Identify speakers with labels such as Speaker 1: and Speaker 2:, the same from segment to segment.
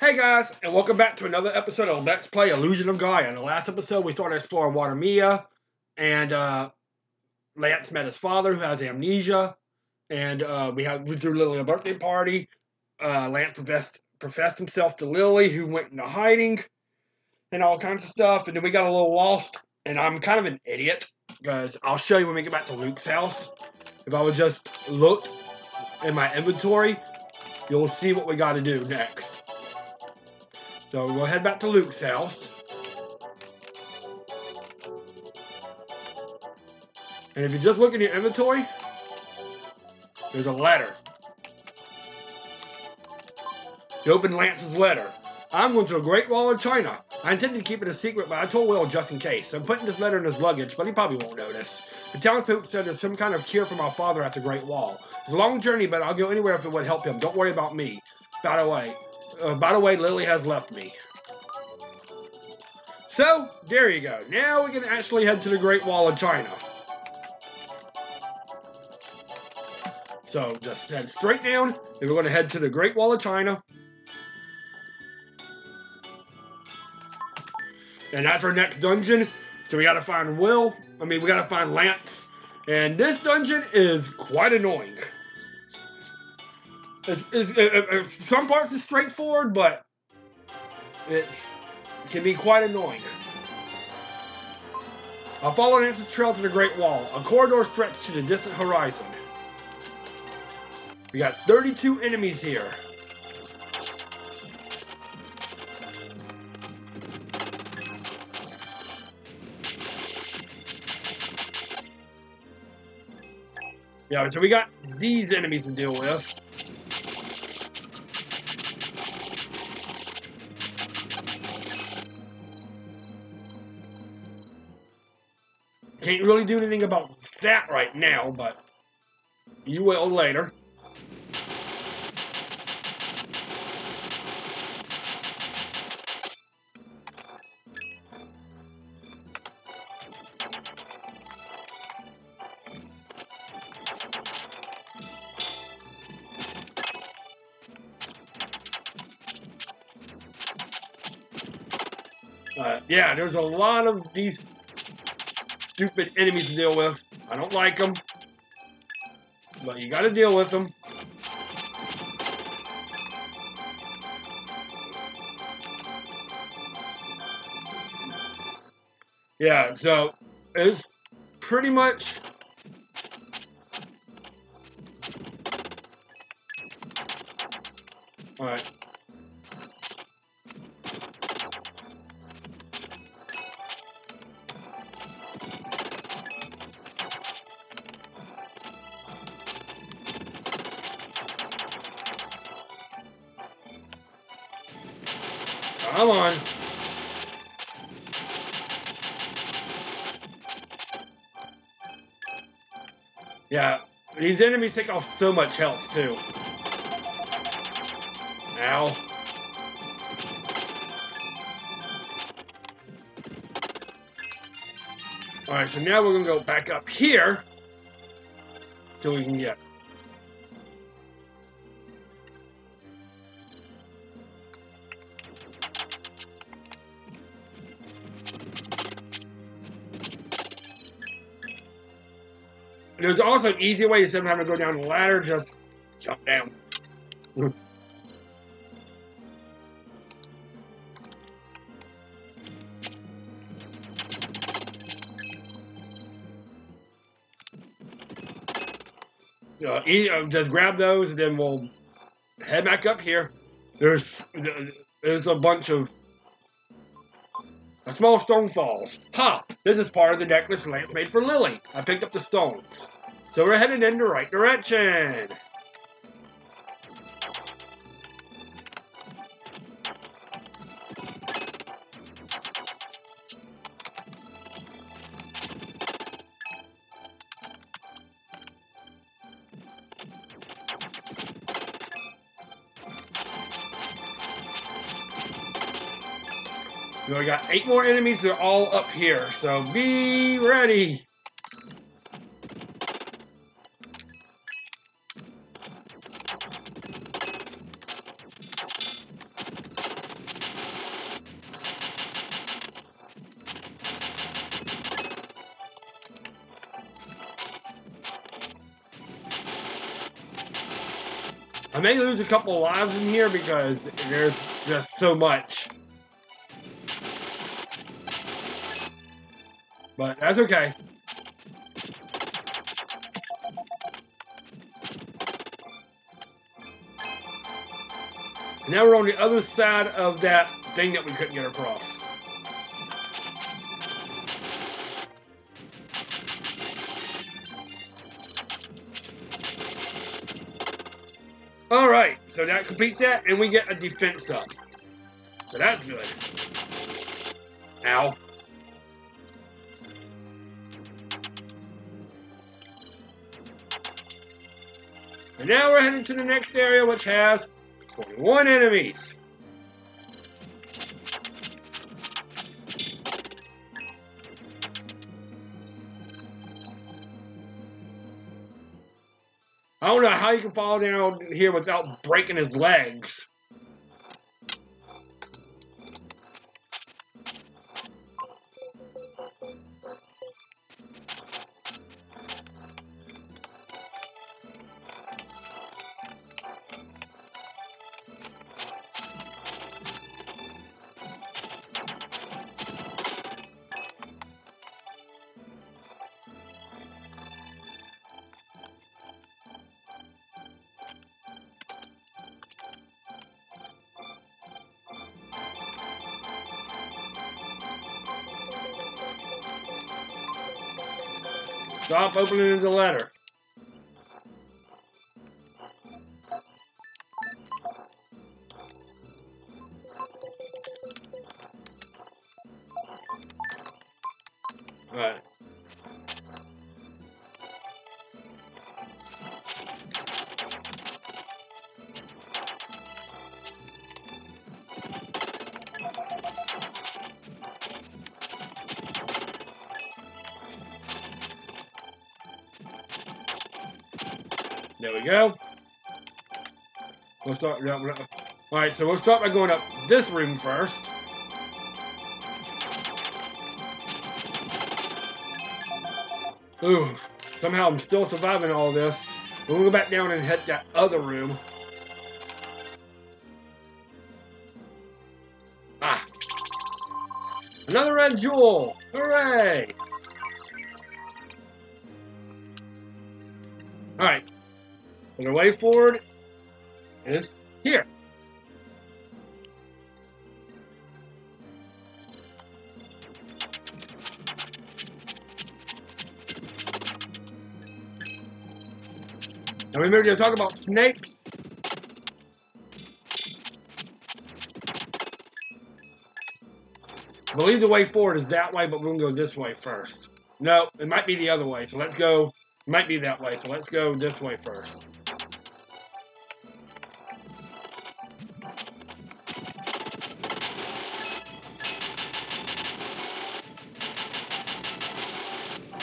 Speaker 1: Hey guys, and welcome back to another episode of Let's Play Illusion of Gaia. In the last episode, we started exploring Watermia, and uh, Lance met his father, who has amnesia, and uh, we had we threw Lilly a birthday party. Uh, Lance professed professed himself to Lilly, who went into hiding, and all kinds of stuff. And then we got a little lost, and I'm kind of an idiot because I'll show you when we get back to Luke's house. If I would just look in my inventory, you'll see what we got to do next. So we'll head back to Luke's house. And if you just look in your inventory, there's a letter. You open Lance's letter. I'm going to the Great Wall of China. I intended to keep it a secret, but I told Will just in case. I'm putting this letter in his luggage, but he probably won't notice. The town townsfolk said there's some kind of cure for my father at the Great Wall. It's a long journey, but I'll go anywhere if it would help him. Don't worry about me. By the way, uh, by the way, Lilly has left me. So, there you go. Now we can actually head to the Great Wall of China. So, just head straight down, and we're going to head to the Great Wall of China. And that's our next dungeon. So we gotta find Will. I mean, we gotta find Lance. And this dungeon is quite annoying. It's, it's, it, it, some parts is straightforward, but it can be quite annoying. I'll follow Lance's trail to the Great Wall. A corridor stretched to the distant horizon. We got 32 enemies here. Yeah, so we got these enemies to deal with. Can't really do anything about that right now, but you will later. Yeah, there's a lot of these stupid enemies to deal with. I don't like them. But you gotta deal with them. Yeah, so it's pretty much these enemies take off so much health, too. Ow. Alright, so now we're going to go back up here till we can get There's also an easy way to sometimes go down the ladder, just jump down. Uh, just grab those, and then we'll head back up here. There's there's a bunch of a small stone falls. Ha! This is part of the necklace Lance made for Lilly. I picked up the stones. So we're heading in the right direction. We I got eight more enemies. They're all up here. So be ready. I may lose a couple lives in here because there's just so much. But that's okay. Now we're on the other side of that thing that we couldn't get across. Alright, so that completes that, and we get a defense up. So that's good. Ow. Now we're heading to the next area, which has 21 enemies. I don't know how you can fall down here without breaking his legs. Stop opening the letter. Start. yeah, we'll- All right, so we'll start by going up this room first. Ooh, somehow I'm still surviving all this. We'll go back down and hit that other room. Ah. Another red jewel! Hooray! Alright. And the way forward is here. Now remember to talk about snakes. I believe the way forward is that way, but we're gonna go this way first. No, it might be the other way, so let's go. Might be that way, so let's go this way first.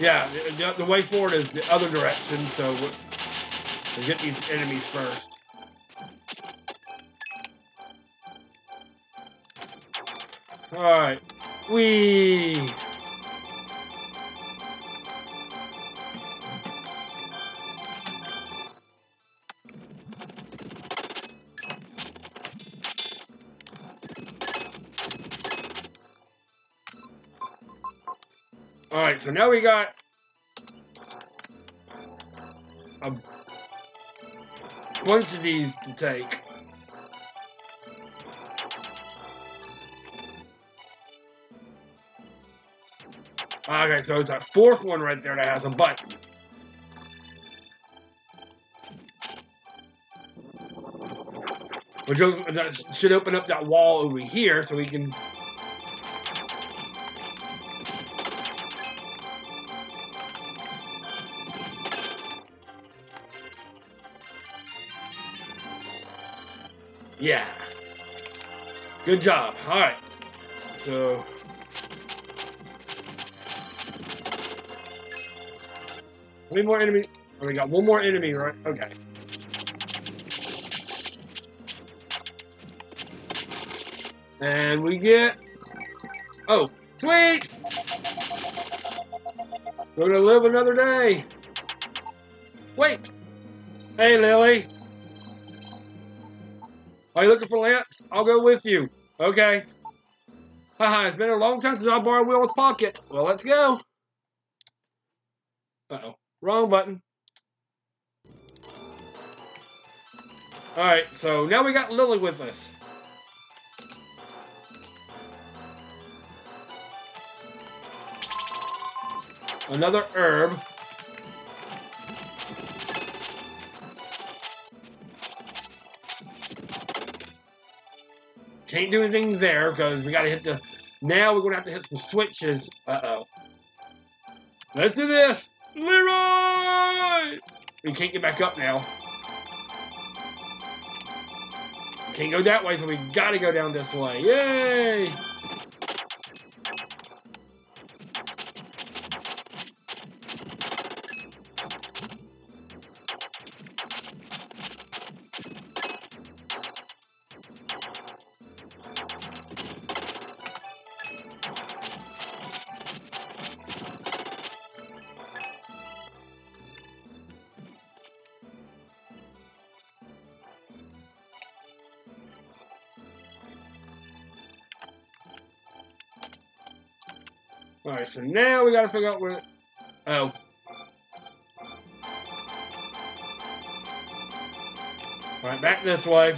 Speaker 1: Yeah, the, the, way forward is the other direction, so we'll get these enemies first. Alright. We. Alright, so now we got a bunch of these to take. Okay, so it's that fourth one right there that has a button. Which should open up that wall over here so we can Yeah. Good job. All right. So. Many more enemies? Oh, we got one more enemy, right? Okay. And we get. Oh, sweet! We're gonna live another day. Wait. Hey, Lilly. Are you looking for Lance? I'll go with you. Okay. Haha, it's been a long time since I borrowed Will's pocket. Well, let's go. Uh-oh. Wrong button. Alright, so now we got Lilly with us. Another herb. Can't do anything there because we gotta hit the... Now we're gonna have to hit some switches. Uh-oh. Let's do this! Leroy! We can't get back up now. Can't go that way, so we gotta go down this way. Yay! So now we gotta figure out where... Oh. Alright, back this way.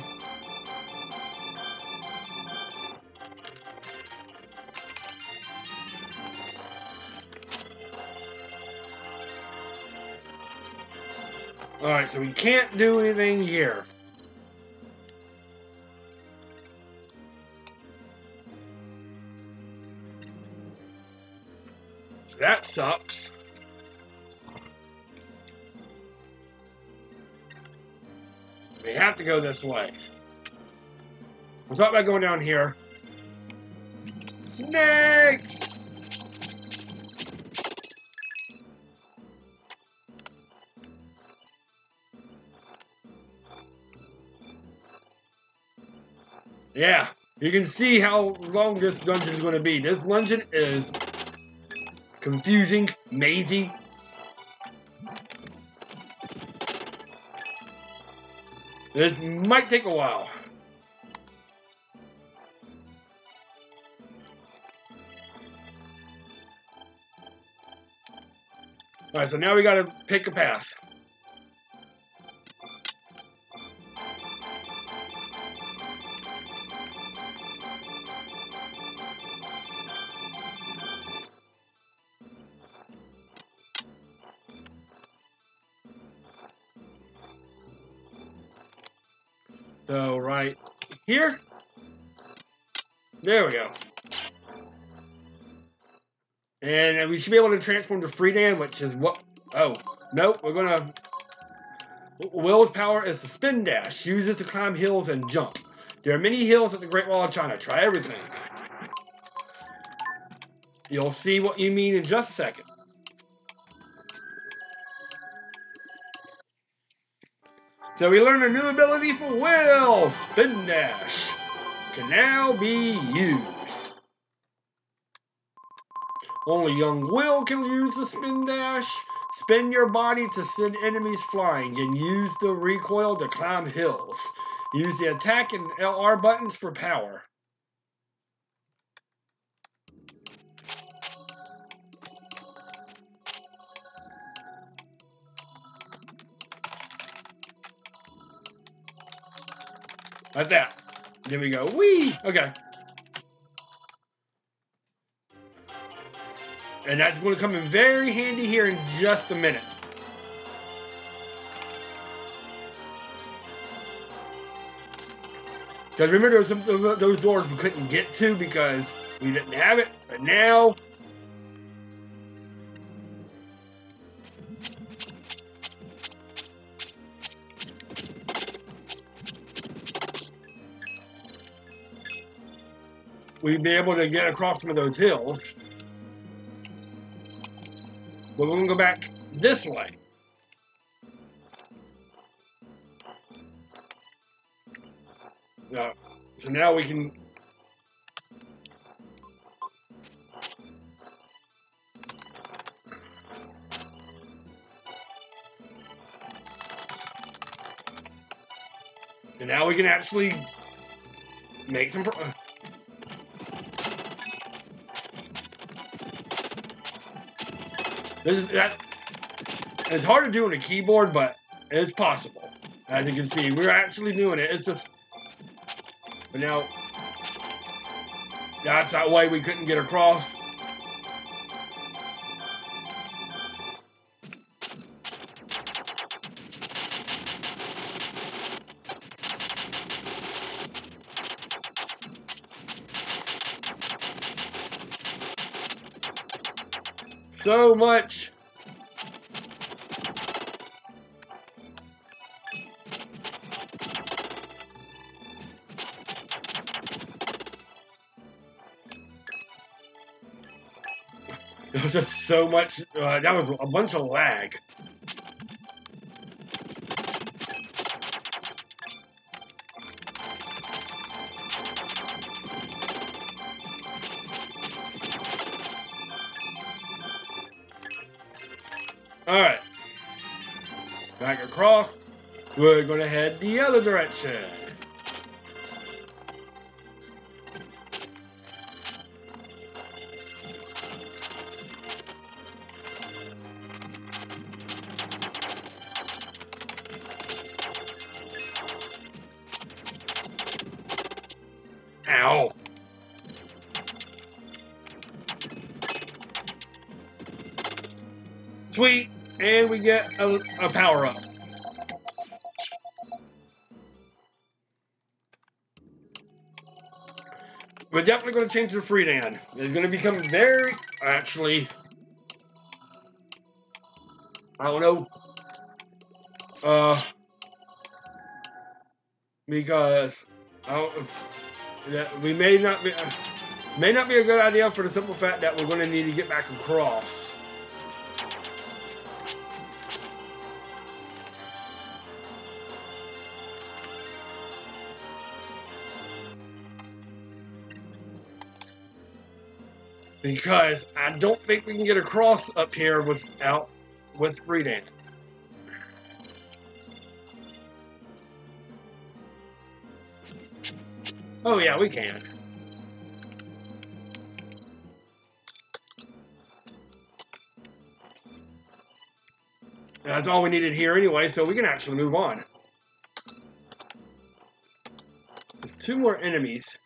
Speaker 1: Alright, so we can't do anything here. To go this way. I thought about going down here. Snakes! Yeah, you can see how long this dungeon is going to be. This dungeon is confusing, mazy. This might take a while. Alright, so now we gotta pick a path. So right here. There we go. And we should be able to transform to Freedan, which is what... Oh, nope, we're gonna... Will's power is the spin dash. Use it to climb hills and jump. There are many hills at the Great Wall of China. Try everything. You'll see what you mean in just a second. So we learn a new ability for Will, Spin Dash, can now be used. Only young Will can use the Spin Dash. Spin your body to send enemies flying and use the recoil to climb hills. Use the attack and LR buttons for power. Like that. Then we go, wee! Okay. And that's going to come in very handy here in just a minute. Because remember, there those doors we couldn't get to because we didn't have it. But now, we'd be able to get across some of those hills. But we're going to go back this way. Uh, so now we can... And now we can actually make some. Pro- this is that. It's hard to do on a keyboard, but it's possible. As you can see, we're actually doing it. It's just. But now, that's that way we couldn't get across. So much. There was just so much. Uh, that was a bunch of lag. We're to head the other direction. Ow. Sweet. And we get a, a power Definitely going to change to Freedan. It's going to become very, actually, I don't know, uh, because I don't, we may not be, uh, may not be a good idea for the simple fact that we're going to need to get back across. Because I don't think we can get across up here without with Freedan. Oh yeah, we can. That's all we needed here anyway, so we can actually move on. There's two more enemies.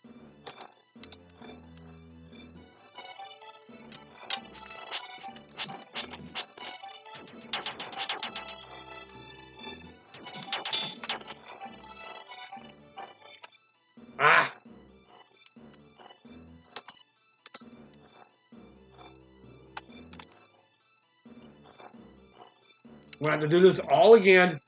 Speaker 1: Have to do this all again.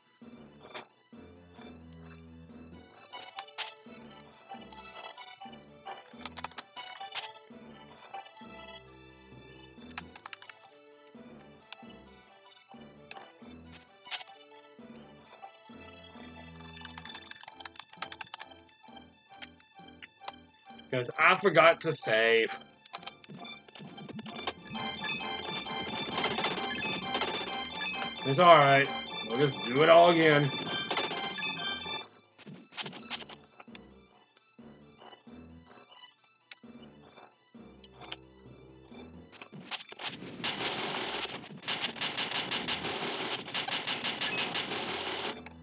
Speaker 1: Because I forgot to save. It's alright. We'll just do it all again.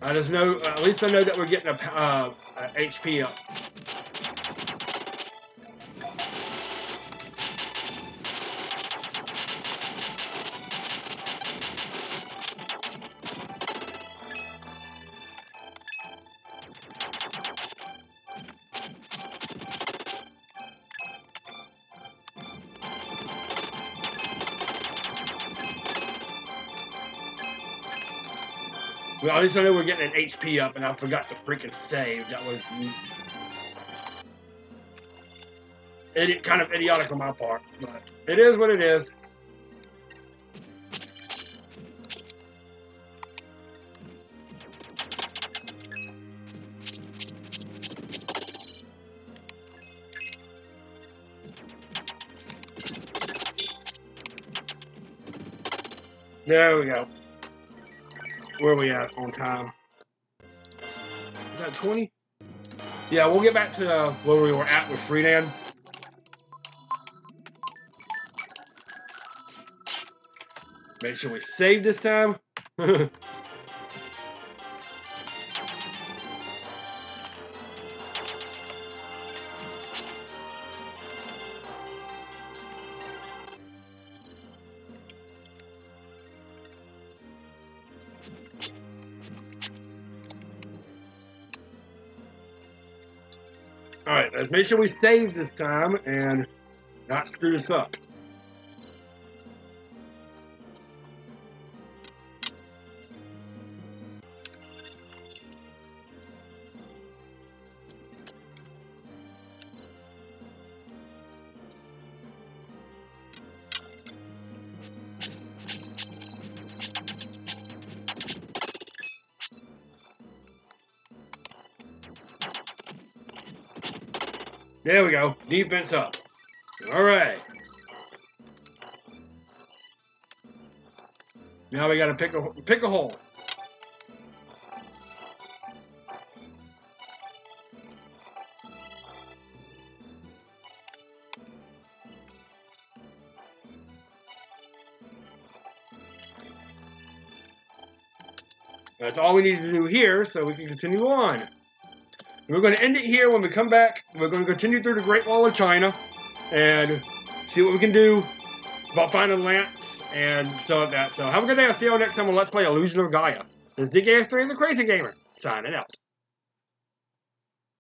Speaker 1: I just know, at least I know that we're getting a, uh, a HP up. I know we're getting an HP up, and I forgot to freaking save. That was idiot, kind of idiotic on my part, but it is what it is. There we go. Where are we at on time? Is that 20? Yeah, we'll get back to uh, where we were at with Freedan. Make sure we save this time. Alright, let's make sure we save this time and not screw this up. Defense up. All right. Now we got to pick a pick a hole. That's all we need to do here, so we can continue on. We're going to end it here. When we come back, we're going to continue through the Great Wall of China and see what we can do about finding Lance and stuff like that. So have a good day. I'll see you all next time on Let's Play Illusion of Gaia. This is DKS3 the Crazy Gamer, signing out.